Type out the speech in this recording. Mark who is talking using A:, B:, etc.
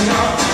A: enough.